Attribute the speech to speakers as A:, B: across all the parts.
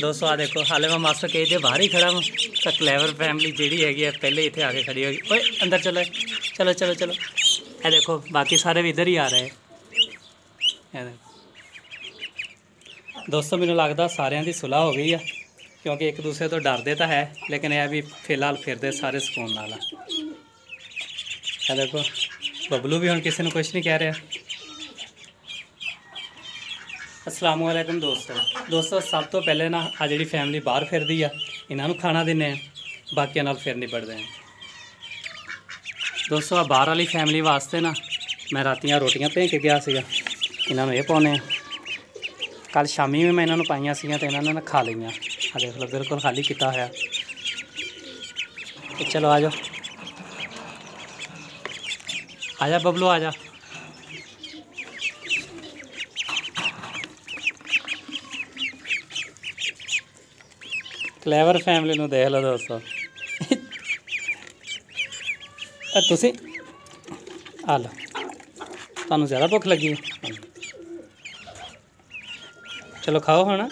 A: ਦੋਸਤੋ ਆ ਦੇਖੋ, ਹਾਲੇ ਮੈਂ ਮਾਸਟਰ ਕੇਜ ਦੇ ਬਾਹਰ ਹੀ ਖੜਾ ਹਾਂ ਤਾਂ ਕਲੇਵਰ ਫੈਮਿਲੀ ਜਿਹੜੀ ਹੈਗੀ ਹੈ ਪਹਿਲੇ ਇੱਥੇ ਆ ਕੇ ਖੜੀ ਹੋਈ। ਓਏ, ਅੰਦਰ ਚਲੋ ਚਲੋ ਚਲੋ ਚਲੋ। ਇਹ ਦੇਖੋ, ਬਾਕੀ ਸਾਰੇ ਵੀ ਇੱਧਰ ਹੀ ਆ ਰਹੇ। ਇਹ ਦੇਖੋ। ਦੋਸਤੋ, ਮੈਨੂੰ ਲੱਗਦਾ ਸਾਰਿਆਂ ਦੀ ਸੁਲਾਹ ਹੋ ਗਈ ਆ, ਕਿਉਂਕਿ ਇੱਕ ਦੂਸਰੇ ਤੋਂ ਡਰਦੇ ਤਾਂ ਹੈ, ਲੇਕਿਨ ਇਹ ਵੀ ਫਿਲਹਾਲ ਫਿਰਦੇ ਸਾਰੇ ਸਕੂਨ ਨਾਲ ਆ। ਇਹ ਦੇਖੋ, ਬਬਲੂ ਵੀ ਹੁਣ ਕਿਸੇ ਨੂੰ ਕੁਝ ਨਹੀਂ ਕਹਿ ਰਿਹਾ। ਅਸਲਾਮ ਵਾਲੇਕਮ ਦੋਸਤੋ। ਦੋਸਤੋ, ਸਭ ਤੋਂ ਪਹਿਲੇ ਨਾ ਆ ਜਿਹੜੀ ਫੈਮਿਲੀ ਬਾਹਰ ਫਿਰਦੀ ਆ, ਇਹਨਾਂ ਨੂੰ ਖਾਣਾ ਦਿੰਨੇ ਆ, ਬਾਕੀਆਂ ਨਾਲ ਫਿਰ ਨਿਬੜਦੇ ਆ। ਦੋਸਤੋ ਆ ਬਾਹਰ ਵਾਲੀ ਫੈਮਿਲੀ ਵਾਸਤੇ ਨਾ ਮੈਂ ਰਾਤੀਆਂ ਰੋਟੀਆਂ ਭੇਜ ਕੇ ਗਿਆ ਸੀਗਾ, ਇਹਨਾਂ ਨੂੰ ਇਹ ਪਾਉਨੇ ਆ। ਕੱਲ ਸ਼ਾਮੀ ਵੀ ਮੈਂ ਇਹਨਾਂ ਨੂੰ ਪਾਈਆਂ ਸੀਗੀਆਂ ਤੇ ਇਹਨਾਂ ਨੇ ਨਾ ਖਾ ਲਈਆਂ। ਆ ਦੇਖ ਲਓ, ਬਿਲਕੁਲ ਖਾਲੀ ਕੀਤਾ ਹੋਇਆ। ਤੇ ਚਲੋ ਆ ਜਾਓ। ਆ ਜਾ, ਬਬਲੂ, ਆ ਜਾ। ਕਲੇਵਰ ਫੈਮਿਲੀ ਨੂੰ ਦੇਖ ਲਓ ਦੋਸਤੋ। ਆ ਤੁਸੀਂ? ਆ ਲਓ। ਤੁਹਾਨੂੰ ਜ਼ਿਆਦਾ ਭੁੱਖ ਲੱਗੀ ਚਲੋ ਖਾਓ ਹੁਣ।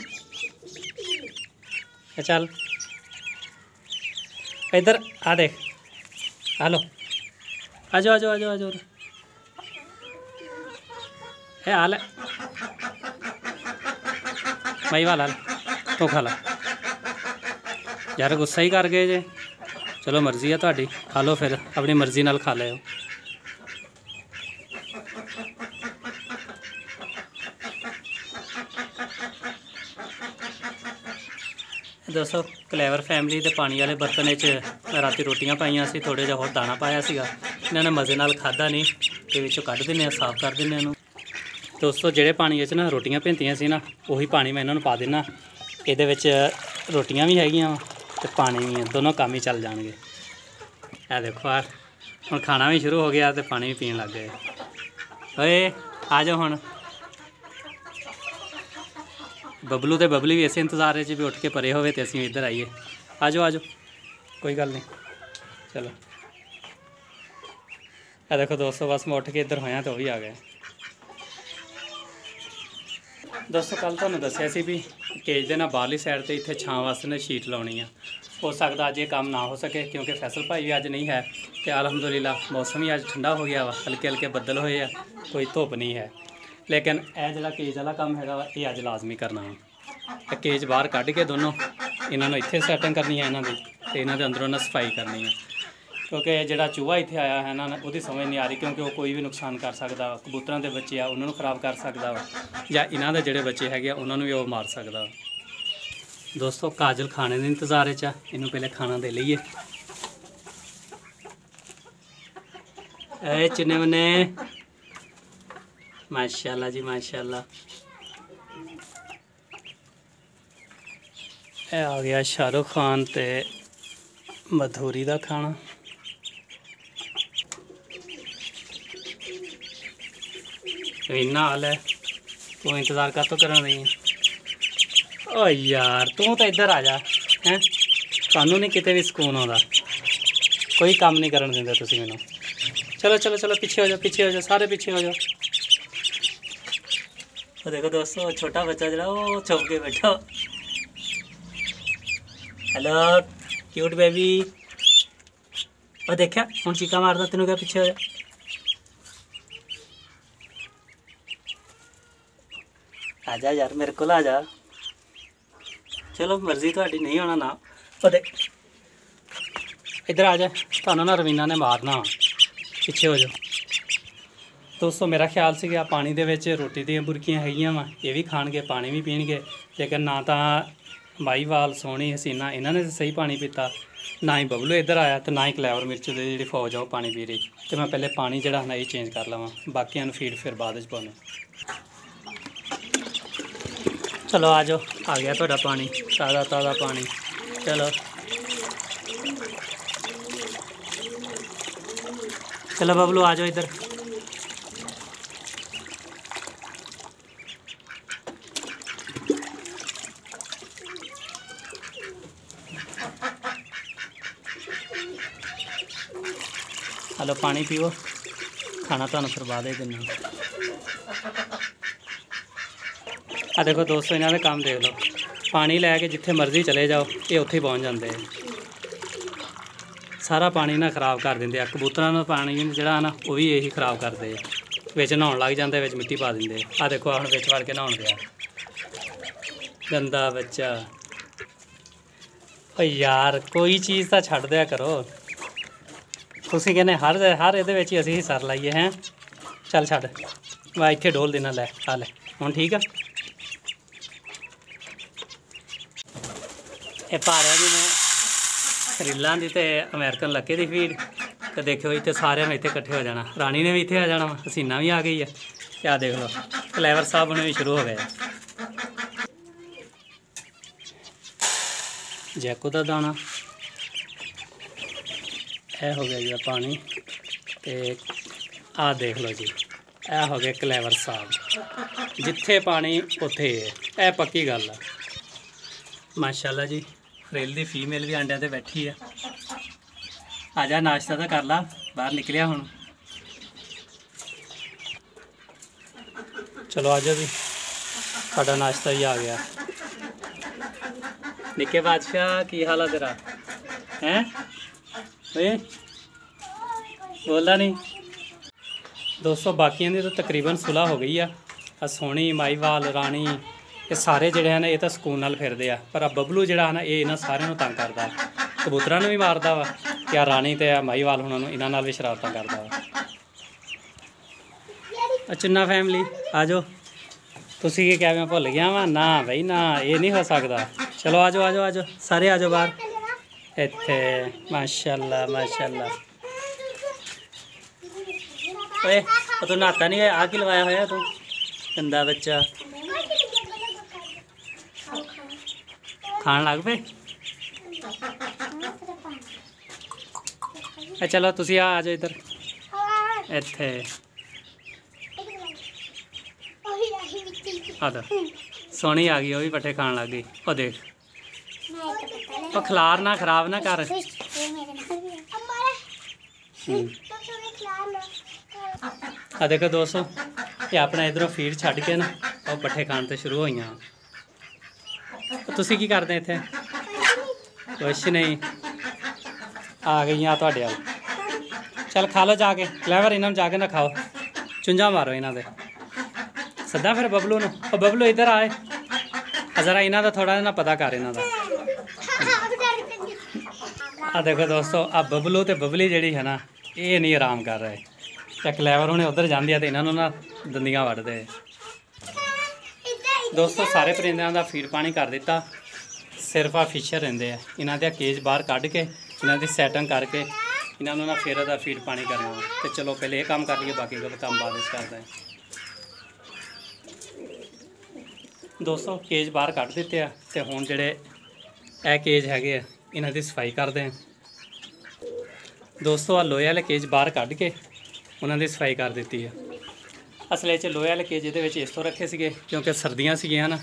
A: ਇਹ ਚੱਲ। ਇੱਧਰ, ਆ ਦੇਖ। ਆ ਲਓ। ਆ ਜਾਓ ਆ ਜਾਓ ਆ ਜਾਓ ਆ ਜਾਓ। ਇਹ ਆ ਲੈ। ਮੈਂ ਵਾਲਾ ਤੂੰ ਖਾ ਲੈ। ਯਾਰ ਗੁੱਸਾ ਹੀ ਕਰ ਗਏ ਜੇ। ਚਲੋ ਮਰਜ਼ੀ ਆ ਤੁਹਾਡੀ, ਖਾ ਲਓ ਫਿਰ, ਆਪਣੀ ਮਰਜ਼ੀ ਨਾਲ ਖਾ ਲਿਓ। ਦੱਸੋ, ਕਲੇਵਰ ਫੈਮਿਲੀ ਦੇ ਪਾਣੀ ਵਾਲੇ ਬਰਤਨ ਵਿੱਚ ਰਾਤੀ ਰੋਟੀਆਂ ਪਾਈਆਂ ਸੀ ਥੋੜੇ ਜਿਹਾ ਹੋਰ ਦਾਣਾ ਪਾਇਆ ਸੀਗਾ। ਇਹਨਾਂ ਨੇ ਮਜ਼ੇ ਨਾਲ ਖਾਦਾ ਨਹੀਂ, ਤੇ ਵਿੱਚੋਂ ਕੱਢ ਦਿੰਨੇ ਆ ਸਾਫ਼ ਕਰ ਦਿੰਨੇ ਇਹਨੂੰ। ਦੋਸਤੋ, ਜਿਹੜੇ ਪਾਣੀ ਵਿੱਚ ਨਾ ਰੋਟੀਆਂ ਭਿੰਤੀਆਂ ਸੀ ਨਾ, ਉਹੀ ਪਾਣੀ ਮੈਂ ਇਹਨਾਂ ਨੂੰ ਪਾ ਦੇਣਾ ਇਹਦੇ ਵਿੱਚ ਰੋਟੀਆਂ ਵੀ ਹੈਗੀਆਂ ਵਾਂ। ਤੇ ਪਾਣੀ ਵੀ ਹੈ ਦੋਨੋਂ ਕੰਮ ਹੀ ਚੱਲ ਜਾਣਗੇ। ਇਹ ਦੇਖੋ ਆ ਹੁਣ ਖਾਣਾ ਵੀ ਸ਼ੁਰੂ ਹੋ ਗਿਆ ਤੇ ਪਾਣੀ ਵੀ ਪੀਣ ਲੱਗ ਗਏ। ਓਏ, ਆ ਜਾਓ ਹੁਣ। ਬਬਲੂ ਤੇ ਬਬਲੀ ਵੀ ਇਸੇ ਇੰਤਜ਼ਾਰ ਵਿੱਚ ਵੀ ਉੱਠ ਕੇ ਪਰੇ ਹੋਵੇ ਤੇ ਅਸੀਂ ਇੱਧਰ ਆਈਏ। ਆ ਜਾਓ ਆ ਜਾਓ। ਕੋਈ ਗੱਲ ਨਹੀਂ। ਚਲੋ। ਇਹ ਦੇਖੋ ਦੋਸਤੋ, ਬਸ ਮੈਂ ਉੱਠ ਕੇ ਇੱਧਰ ਹੋਇਆ ਤਾਂ ਉਹ ਵੀ ਆ ਗਏ। ਦੋਸਤੋ ਕੱਲ ਤੁਹਾਨੂੰ ਦੱਸਿਆ ਸੀ ਵੀ ਕੇਜ ਦੇ ਨਾਲ ਬਾਹਰਲੀ ਸਾਈਡ ਤੇ ਇੱਥੇ ਛਾਂ ਵਾਸਤੇ ਨੇ ਸ਼ੀਟ ਲਾਉਣੀ ਆ। ਹੋ ਸਕਦਾ ਅੱਜ ਇਹ ਕੰਮ ਨਾ ਹੋ ਸਕੇ ਕਿਉਂਕਿ ਫੈਸਲ ਭਾਈ ਵੀ ਅੱਜ ਨਹੀਂ ਹੈ ਤੇ ਅਲਹਮਦੁਲਿਲਾ, ਮੌਸਮ ਹੀ ਅੱਜ ਠੰਡਾ ਹੋ ਗਿਆ ਵਾ, ਹਲਕੇ ਹਲਕੇ ਬੱਦਲ ਹੋਏ ਆ, ਕੋਈ ਧੁੱਪ ਨਹੀਂ ਹੈ। ਲੇਕਿਨ ਇਹ ਜਿਹੜਾ ਕੇਜ ਵਾਲਾ ਕੰਮ ਹੈਗਾ ਵਾ, ਇਹ ਅੱਜ ਲਾਜ਼ਮੀ ਕਰਨਾ ਹੈ ਇਹ ਕੇਜ ਬਾਹਰ ਕੱਢ ਕੇ ਦੋਨੋਂ, ਇਹਨਾਂ ਨੂੰ ਇੱਥੇ ਸੈਟਿੰਗ ਕਰਨੀ ਹੈ ਇਹਨਾਂ ਦੀ, ਤੇ ਇਹਨਾਂ ਦੇ ਅੰਦਰੋਂ ਨਾ ਸਫ਼ਾਈ ਕਰਨੀ ਹੈ ਕਿਉਂਕਿ ਜਿਹੜਾ ਚੂਹਾ ਇੱਥੇ ਆਇਆ ਹੈ ਨਾ, ਉਹਦੀ ਸਮਝ ਨਹੀਂ ਆ ਰਹੀ ਕਿਉਂਕਿ ਉਹ ਕੋਈ ਵੀ ਨੁਕਸਾਨ ਕਰ ਸਕਦਾ ਵਾ, ਕਬੂਤਰਾਂ ਦੇ ਬੱਚੇ ਆ, ਉਹਨਾਂ ਨੂੰ ਖਰਾਬ ਕਰ ਸਕਦਾ ਵਾ, ਜਾਂ ਇਹਨਾਂ ਦੇ ਜਿਹੜੇ ਬੱਚੇ ਹੈਗੇ ਆ, ਉਹਨਾਂ ਨੂੰ ਵੀ ਉਹ ਮਾਰ ਸਕਦਾ ਵਾ। ਦੋਸਤੋ, ਕਾਜਲ ਖਾਣੇ ਦੇ ਇੰਤਜ਼ਾਰ ਵਿੱਚ ਆ, ਇਹਨੂੰ ਪਹਿਲੇ ਖਾਣਾ ਦੇ ਲਈਏ। ਇਹ ਚਿੰਨੇ ਮਨੇ। ਮਾਸ਼ਾਅੱਲਾ ਜੀ, ਮਾਸ਼ਾਅੱਲਾ। ਇਹ ਆ ਗਿਆ ਸ਼ਾਹਰੁਖ ਖਾਨ ਤੇ ਮਧੂਰੀ ਦਾ ਖਾਣਾ। ਇੰਨਾ ਹਾਲ ਹੈ, ਤੂੰ ਇੰਤਜ਼ਾਰ ਕਾਤੋਂ ਕਰਨ ਰਹੀ ਹੈ? ਓ ਯਾਰ, ਤੂੰ ਤਾਂ ਇੱਧਰ ਆ ਜਾ, ਹੈ? ਤੁਹਾਨੂੰ ਨਹੀਂ ਕਿਤੇ ਵੀ ਸਕੂਨ ਆਉਂਦਾ। ਕੋਈ ਕੰਮ ਨਹੀਂ ਕਰਨ ਦਿੰਦੇ ਤੁਸੀਂ ਮੈਨੂੰ। ਚਲੋ ਚਲੋ ਚਲੋ, ਪਿੱਛੇ ਹੋ ਜਾਓ ਪਿੱਛੇ ਹੋ ਜਾਓ ਸਾਰੇ ਪਿੱਛੇ ਹੋ ਜਾਓ ਉਹ ਦੇਖੋ ਦੋਸਤੋ ਛੋਟਾ ਬੱਚਾ ਜਿਹੜਾ, ਉਹ ਛੁਪ ਕੇ ਬੈਠਾ। ਹੈਲੋ ਕਿਊਟ ਬੇਬੀ ਉਹ ਦੇਖਿਆ, ਹੁਣ ਚੀਕਾ ਮਾਰਦਾ, ਤੈਨੂੰ ਕਿਹਾ ਪਿੱਛੇ ਹੋ ਜਾ। ਜਾ ਯਾਰ, ਮੇਰੇ ਕੋਲ ਆ ਜਾ। ਚਲੋ, ਮਰਜ਼ੀ ਤੁਹਾਡੀ, ਨਹੀਂ ਹੋਣਾ ਨਾ। ਉਹ ਇੱਧਰ ਆ ਜਾ। ਤੁਹਾਨੂੰ ਨਾ ਰਵੀਨਾ ਨੇ ਮਾਰਨਾ। ਪਿੱਛੇ ਹੋ ਜਾਓ ਦੋਸਤੋ, ਮੇਰਾ ਖਿਆਲ ਸੀਗਾ ਪਾਣੀ ਦੇ ਵਿੱਚ ਰੋਟੀ ਦੀਆਂ ਬੁਰਕੀਆਂ ਹੈਗੀਆਂ ਵਾ। ਇਹ ਵੀ ਖਾਣਗੇ, ਪਾਣੀ ਵੀ ਪੀਣਗੇ। ਲੇਕਿਨ ਨਾ ਤਾਂ ਮਾਈਵਾਲ ਸੋਹਣੀ, ਹਸੀਨਾ, ਇਹਨਾਂ ਨੇ ਸਹੀ ਪਾਣੀ ਪੀਤਾ। ਨਾ ਹੀ ਬਬਲੂ ਇੱਧਰ ਆਇਆ ਤੇ ਨਾ ਹੀ ਕਲੈਵਰ ਮਿਰਚ ਦੇ ਜਿਹੜੀ ਫੌਜ ਆ, ਉਹ ਪਾਣੀ ਪੀ ਰਹੀ। ਤੇ ਮੈਂ ਪਹਿਲੇ ਪਾਣੀ ਜਿਹੜਾ ਨਾ ਇਹ ਚੇਂਜ ਕਰ ਲਵਾਂ। ਬਾਕੀਆਂ ਨੂੰ ਫੀਡ ਫਿਰ ਬਾਅਦ ਵਿੱਚ ਪਾਉਣਾ ਚਲੋ ਆ ਜਾਓ, ਆ ਗਿਆ ਤੁਹਾਡਾ ਪਾਣੀ, ਤਾਜ਼ਾ ਤਾਜ਼ਾ ਪਾਣੀ, ਚਲੋ। ਚਲੋ ਬਬਲੂ ਆ ਜਾਓ ਇੱਧਰ। ਹਲੋ, ਪਾਣੀ ਪੀਓ ਖਾਣਾ ਤੁਹਾਨੂੰ ਫਿਰ ਬਾਅਦ ਦਿੰਨਾ ਆ ਦੇਖੋ ਦੋਸਤੋ, ਇਹਨਾਂ ਦੇ ਕੰਮ ਦੇਖ ਲਓ। ਪਾਣੀ ਲੈ ਕੇ ਜਿੱਥੇ ਮਰਜ਼ੀ ਚਲੇ ਜਾਓ, ਇਹ ਉੱਥੇ ਹੀ ਪਹੁੰਚ ਜਾਂਦੇ ਆ। ਸਾਰਾ ਪਾਣੀ ਨਾ ਖਰਾਬ ਕਰ ਦਿੰਦੇ ਆ। ਕਬੂਤਰਾਂ ਦਾ ਪਾਣੀ ਜਿਹੜਾ ਨਾ, ਉਹ ਵੀ ਇਹੀ ਖਰਾਬ ਕਰਦੇ ਆ। ਵਿੱਚ ਨਹਾਉਣ ਲੱਗ ਜਾਂਦੇ, ਵਿੱਚ ਮਿੱਟੀ ਪਾ ਦਿੰਦੇ ਆ। ਆਹ ਦੇਖੋ ਹੁਣ ਵਿੱਚ ਵੜ ਕੇ ਨਹਾਉਣ ਗਿਆ ਗੰਦਾ ਬੱਚਾ। ਓ ਯਾਰ, ਕੋਈ ਚੀਜ਼ ਤਾਂ ਛੱਡ ਦਿਆ ਕਰੋ। ਤੁਸੀਂ ਕਹਿੰਦੇ ਹਰ ਹਰ ਇਹਦੇ ਵਿੱਚ ਹੀ ਅਸੀਂ ਸਰ ਲਾਈਏ, ਹੈ? ਚੱਲ ਛੱਡ। ਮੈਂ ਇੱਥੇ ਡੋਲ ਦੇਣਾ, ਲੈ, ਆ ਲੈ। ਹੁਣ ਠੀਕ ਆ? ਇਹ ਪਾ ਦੀ ਜੀ ਮੈਂ। ਰੀਲਾਂ ਦੀ ਤੇ ਅਮਰੀਕਨ ਲੱਕੇ ਦੀ ਫੀਡ ਤੇ ਦੇਖਿਓ ਇੱਥੇ ਸਾਰਿਆਂ ਨੇ ਇੱਥੇ ਇਕੱਠੇ ਹੋ ਜਾਣਾ। ਰਾਣੀ ਨੇ ਵੀ ਇੱਥੇ ਆ ਜਾਣਾ ਵਾ, ਹਸੀਨਾ ਵੀ ਆ ਗਈ ਆ। ਤੇ ਆ ਦੇਖ ਲਓ ਫਲੇਵਰ ਸਾਹਿਬ ਨੇ ਵੀ ਸ਼ੁਰੂ ਹੋ ਗਏ ਆ। ਜੈਕੋ ਦਾ ਦਾਣਾ। ਇਹ ਹੋ ਗਿਆ ਜੀ ਪਾਣੀ। ਤੇ ਆਹ ਦੇਖ ਲਓ ਜੀ, ਇਹ ਹੋ ਗਿਆ ਕਲੇਵਰ ਸਾਹਿਬ। ਜਿੱਥੇ ਪਾਣੀ ਉੱਥੇ ਹੈ। ਇਹ ਪੱਕੀ ਗੱਲ ਆ। ਮਾਸ਼ਾਅੱਲਾ ਜੀ। ਰੇਲ ਦੀ ਫੀਮੇਲ ਵੀ ਆਂਡਿਆਂ ਤੇ ਬੈਠੀ ਆ। ਆ ਜਾ, ਨਾਸ਼ਤਾ ਤਾਂ ਕਰ ਲਾ, ਬਾਹਰ ਨਿਕਲਿਆ ਹੁਣ। ਚਲੋ, ਆ ਜਾ ਵੀ। ਸਾਡਾ ਨਾਸ਼ਤਾ ਹੀ ਆ ਗਿਆ। ਨਿੱਕੇ ਬਾਦਸ਼ਾਹ, ਕੀ ਹਾਲ ਆ ਤੇਰਾ? ਹੈ? ਓਏ, ਬੋਲਦਾ ਨਹੀਂ। ਦੋਸਤੋ, ਬਾਕੀਆਂ ਦੀ ਤਾਂ ਤਕਰੀਬਨ ਸੁਲਾ ਹੋ ਗਈ ਆ। ਆ ਸੋਹਣੀ ਮਾਈਵਾਲ ਰਾਣੀ। ਇਹ ਸਾਰੇ ਜਿਹੜੇ ਹਨ ਇਹ ਤਾਂ ਸਕੂਨ ਨਾਲ ਫਿਰਦੇ ਆ। ਪਰ ਆ ਬਬਲੂ ਜਿਹੜਾ ਹਨ ਇਹ ਇਹਨਾਂ ਸਾਰਿਆਂ ਨੂੰ ਤੰਗ ਕਰਦਾ ਕਬੂਤਰਾਂ ਨੂੰ ਵੀ ਮਾਰਦਾ ਵਾ ਤੇ ਆ ਰਾਣੀ ਤੇ ਆ ਮਾਈਵਾਲ ਹੁਣਾਂ ਨੂੰ ਇਹਨਾਂ ਨਾਲ ਵੀ ਸ਼ਰਾਰਤਾਂ ਕਰਦਾ ਵਾ। ਆ ਚੁੰਨਾ ਫੈਮਿਲੀ ਆ ਜਾਓ। ਤੁਸੀਂ ਕੀ ਕਹਿ, ਮੈਂ ਭੁੱਲ ਗਿਆ ਵਾ। ਨਾ ਬਈ, ਨਾ, ਇਹ ਨਹੀਂ ਹੋ ਸਕਦਾ। ਚਲੋ, ਆ ਜਾਓ ਆ ਜਾਓ ਆ ਜਾਓ। ਸਾਰੇ ਆ ਜਾਓ ਬਾਹਰ। ਇੱਥੇ, ਮਾਸ਼ਾਅੱਲਾ ਮਾਸ਼ਾਅੱਲਾ। ਓਏ ਤੂੰ ਨਾਤਾ ਨਹੀਂ ਆ ਕੀ ਲਵਾਇਆ ਹੋਇਆ ਤੂੰ? ਗੰਦਾ ਬੱਚਾ। ਖਾਣ ਲੱਗ ਪਏ? ਆ ਚਲੋ ਤੁਸੀਂ ਆ ਆ ਜਾਓ ਇੱਧਰ। ਇੱਥੇ। ਆ ਸੋਹਣੀ ਆ ਗਈ, ਉਹ ਵੀ ਪੱਠੇ ਖਾਣ ਲੱਗ ਗਈ। ਉਹ ਦੇਖ। ਉਹ ਖਲਾਰ ਨਾ, ਖਰਾਬ ਨਾ ਕਰ। ਆ ਦੇਖੋ ਦੋਸਤੋ, ਇਹ ਆਪਣਾ ਇਧਰੋਂ ਫੀਡ ਛੱਡ ਕੇ ਨਾ, ਉਹ ਪੱਠੇ ਖਾਣ ਤੇ ਸ਼ੁਰੂ ਹੋਈਆਂ। ਤੁਸੀਂ ਕੀ ਕਰਦੇ ਇੱਥੇ? ਕੁਛ ਨਹੀਂ। ਆ ਗਈਆਂ ਤੁਹਾਡੇ ਵੱਲ। ਚਲ ਖਾ ਲਓ ਜਾ ਕੇ। ਕਲੇਵਰ ਇਹਨਾਂ ਨੂੰ ਜਾ ਕੇ ਨਾ ਖਾਓ। ਚੁੰਝਾ ਮਾਰੋ ਇਹਨਾਂ ਦੇ। ਸੱਦਾ ਫਿਰ ਬਬਲੂ ਨੂੰ। ਉਹ ਬਬਲੂ ਇੱਧਰ ਆਏ ਜ਼ਰਾ ਇਹਨਾਂ ਦਾ ਥੋੜਾ ਨਾ ਪਤਾ ਕਰ ਇਹਨਾਂ ਦਾ। ਆ ਦੇਖੋ ਦੋਸਤੋ, ਆ ਬਬਲੂ ਤੇ ਬਬਲੀ ਜਿਹੜੀ ਹੈ ਨਾ, ਇਹ ਨਹੀਂ ਆਰਾਮ ਕਰ ਰਹੇ। ਤੇ ਕਲੇਵਰ ਹੁਣੇ ਉਧਰ ਜਾਂਦੇ ਆ ਤੇ ਇਹਨਾਂ ਨੂੰ ਨਾ ਦੰਦੀਆਂ ਵੱਢਦੇ। ਦੋਸਤੋ, ਸਾਰੇ ਪਰਿੰਦਿਆਂ ਦਾ ਫੀਡ ਪਾਣੀ ਕਰ ਦਿੱਤਾ। ਸਿਰਫ ਆ ਫਿਸ਼ਰ ਰਹਿੰਦੇ ਆ। ਇਹਨਾਂ ਦੇ ਕੇਜ ਬਾਹਰ ਕੱਢ ਕੇ, ਇਹਨਾਂ ਦੀ ਸੈਟਿੰਗ ਕਰਕੇ ਇਹਨਾਂ ਨੂੰ ਨਾ ਫਿਰ ਇਹਦਾ ਫੀਡ ਪਾਣੀ ਕਰਨਾ ਵਾ। ਤੇ ਚਲੋ, ਪਹਿਲੇ ਇਹ ਕੰਮ ਕਰ ਲਈਏ, ਬਾਕੀ ਗੱਲ ਕੰਮ ਬਾਅਦ ਵਿੱਚ ਕਰਦਾ ਹਾਂ। ਦੋਸਤੋ ਕੇਜ ਬਾਹਰ ਕੱਢ ਦਿੱਤੇ ਆ ਤੇ ਹੁਣ ਜਿਹੜੇ ਇਹ ਕੇਜ ਹੈਗੇ ਆ, ਇਹਨਾਂ ਦੀ ਸਫ਼ਾਈ ਕਰਦੇ ਆ ਦੋਸਤੋ ਆ ਲੋਹੇ ਵਾਲੇ ਕੇਜ ਬਾਹਰ ਕੱਢ ਕੇ ਉਹਨਾਂ ਦੀ ਸਫ਼ਾਈ ਕਰ ਦਿੱਤੀ ਆ। ਅਸਲੇ 'ਚ ਲੋਹੇ ਵਾਲੇ ਕੇਜ ਇਹਦੇ ਵਿੱਚ ਇਸ ਤੋਂ ਰੱਖੇ ਸੀਗੇ, ਕਿਉਂਕਿ ਸਰਦੀਆਂ ਸੀਗੀਆਂ ਨਾ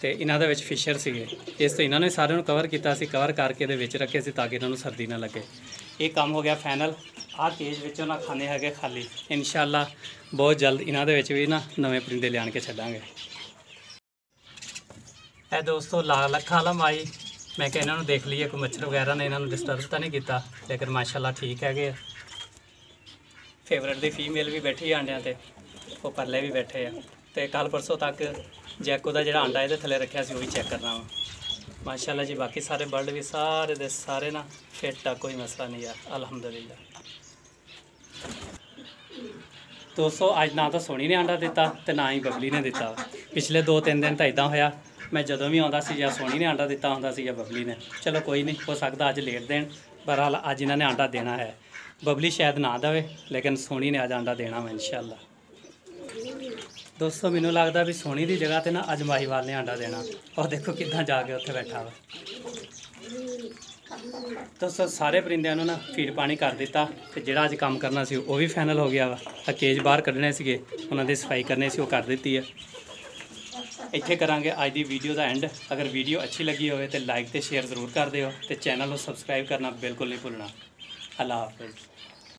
A: ਤੇ ਇਹਨਾਂ ਦੇ ਵਿੱਚ ਫਿਸ਼ਰ ਸੀਗੇ। ਇਸ ਤੋਂ ਇਹਨਾਂ ਨੇ ਸਾਰਿਆਂ ਨੂੰ ਕਵਰ ਕੀਤਾ ਸੀ ਕਵਰ ਕਰਕੇ ਇਹਦੇ ਵਿੱਚ ਰੱਖੇ ਸੀ ਤਾਂ ਕਿ ਇਹਨਾਂ ਨੂੰ ਸਰਦੀ ਨਾ ਲੱਗੇ। ਇਹ ਕੰਮ ਹੋ ਗਿਆ ਫਾਈਨਲ ਆਹ ਕੇਜ ਵਿੱਚੋਂ ਨਾ ਖਾਣੇ ਹੈਗੇ ਖਾਲੀ। ਇਨਸ਼ਾਅੱਲਾ ਬਹੁਤ ਜਲਦ ਇਹਨਾਂ ਦੇ ਵਿੱਚ ਵੀ ਨਾ ਨਵੇਂ ਪਰਿੰਦੇ ਲਿਆਣ ਕੇ ਛੱਡਾਂਗੇ। ਇਹ ਦੋਸਤੋ, ਲਾਲ ਅੱਖਾਂ ਵਾਲਾ ਮਾਈ ਮੈਂ ਕਿਹਾ ਇਹਨਾਂ ਨੂੰ ਦੇਖ ਲਈਏ, ਕੋਈ ਮੱਛਰ ਵਗੈਰਾ ਨੇ ਇਹਨਾਂ ਨੂੰ ਡਿਸਟਰਬ ਤਾਂ ਨਹੀਂ ਕੀਤਾ, ਲੇਕਿਨ ਮਾਸ਼ਾਅੱਲਾ ਠੀਕ ਹੈਗੇ ਆ। ਫੇਵਰਟ ਦੀ ਫੀਮੇਲ ਵੀ ਬੈਠੀ ਆਂਡਿਆਂ ਤੇ। ਉਹ ਪਰਲੇ ਵੀ ਬੈਠੇ ਆ। ਤੇ ਕੱਲ ਪਰਸੋਂ ਤੱਕ ਜੈਕੋ ਦਾ ਜਿਹੜਾ ਆਂਡਾ ਇਹਦੇ ਥੱਲੇ ਰੱਖਿਆ ਸੀ, ਉਹ ਵੀ ਚੈੱਕ ਕਰਨਾ ਵਾ। ਮਾਸ਼ਾਅੱਲਾ ਜੀ, ਬਾਕੀ ਸਾਰੇ ਬਰਡ ਵੀ ਸਾਰੇ ਦੇ ਸਾਰੇ ਨਾ ਫਿੱਟ ਆ, ਕੋਈ ਮਸਲਾ ਨਹੀਂ ਆ, ਅਲਹਮਦੁਲਿਲਾ। ਦੋਸਤੋ, ਅੱਜ ਨਾ ਤਾਂ ਸੋਣੀ ਨੇ ਆਂਡਾ ਦਿੱਤਾ ਤੇ ਨਾ ਹੀ ਬਬਲੀ ਨੇ ਦਿੱਤਾ ਪਿਛਲੇ 2-3 ਦਿਨ ਤਾਂ ਇਦਾਂ ਹੋਇਆ, ਮੈਂ ਜਦੋਂ ਵੀ ਆਉਂਦਾ ਸੀ ਜਾਂ ਸੋਣੀ ਨੇ ਆਂਡਾ ਦਿੱਤਾ ਹੁੰਦਾ ਸੀ ਜਾਂ ਬਬਲੀ ਨੇ। ਚਲੋ ਕੋਈ ਨਹੀਂ, ਹੋ ਸਕਦਾ ਅੱਜ ਲੇਟ ਦੇਣ ਪਰ ਹਾਲ ਅੱਜ ਇਹਨਾਂ ਨੇ ਆਂਡਾ ਦੇਣਾ ਹੈ। ਬਬਲੀ ਸ਼ਾਇਦ ਨਾ ਦੇਵੇ, ਲੇਕਿਨ ਸੋਣੀ ਨੇ ਅੱਜ ਆਂਡਾ ਦੇਣਾ ਵਾ, ਇਨਸ਼ਾਅੱਲਾ। ਦੋਸਤੋ, ਮੈਨੂੰ ਲੱਗਦਾ ਵੀ ਸੋਹਣੀ ਦੀ ਜਗ੍ਹਾ ਤੇ ਨਾ ਅੱਜ ਮਾਹੀਵਾਲ ਨੇ ਆਂਡਾ ਦੇਣਾ। ਉਹ ਦੇਖੋ ਕਿੱਦਾਂ ਜਾ ਕੇ ਉੱਥੇ ਬੈਠਾ ਵਾ। ਦੋਸਤੋ, ਸਾਰੇ ਪਰਿੰਦਿਆਂ ਨੂੰ ਨਾ ਫੀਡ ਪਾਣੀ ਕਰ ਦਿੱਤਾ ਤੇ ਜਿਹੜਾ ਅੱਜ ਕੰਮ ਕਰਨਾ ਸੀ, ਉਹ ਵੀ ਫਾਈਨਲ ਹੋ ਗਿਆ ਵਾ। ਆ ਕੇਜ ਬਾਹਰ ਕੱਢਣੇ ਸੀਗੇ, ਉਹਨਾਂ ਦੀ ਸਫ਼ਾਈ ਕਰਨੀ ਸੀ, ਉਹ ਕਰ ਦਿੱਤੀ ਹੈ ਇੱਥੇ ਕਰਾਂਗੇ ਅੱਜ ਦੀ ਵੀਡੀਓ ਦਾ ਐਂਡ ਅਗਰ ਵੀਡੀਓ ਅੱਛੀ ਲੱਗੀ ਹੋਵੇ ਤੇ ਲਾਈਕ ਤੇ ਸ਼ੇਅਰ ਜ਼ਰੂਰ ਕਰ ਦਿਓ ਤੇ ਚੈਨਲ ਨੂੰ ਸਬਸਕ੍ਰਾਈਬ ਕਰਨਾ ਬਿਲਕੁਲ ਨਹੀਂ ਭੁੱਲਣਾ। ਅੱਲਾ ਹਾਫਿਜ਼।